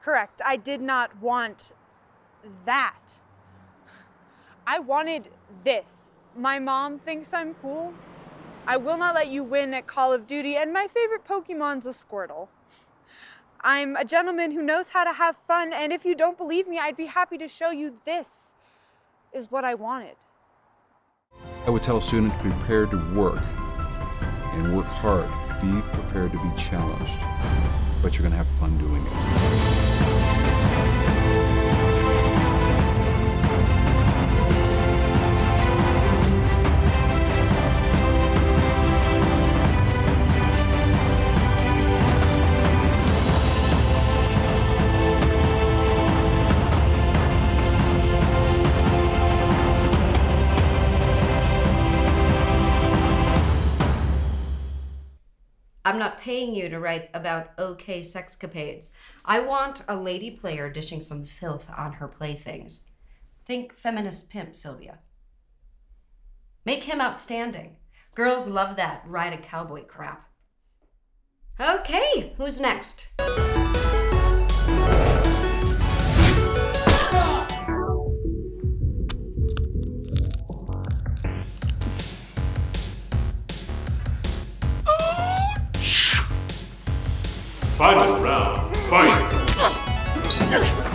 Correct. I did not want that. I wanted this. My mom thinks I'm cool. I will not let you win at Call of Duty, and my favorite Pokemon's a Squirtle. I'm a gentleman who knows how to have fun, and if you don't believe me, I'd be happy to show you this is what I wanted. I would tell a student to be prepared to work and work hard. Be prepared to be challenged, but you're going to have fun doing it. I'm not paying you to write about okay sexcapades. I want a lady player dishing some filth on her playthings. Think feminist pimp, Sylvia. Make him outstanding. Girls love that ride a cowboy crap. Okay, who's next? Final round, fight!